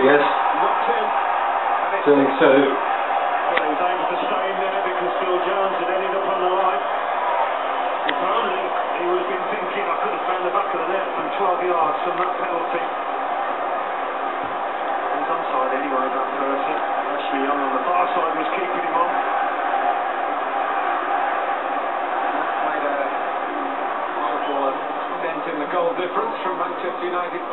Yes. Doing so. Aimed for staying there because Phil Jones had ended up on the line. If only he would have been thinking I could have found the back of the net from 12 yards from that penalty. He's onside anyway, that person. Ashley Young on the far side was keeping him on. That's Made a wonderful dent in the goal difference from Manchester United.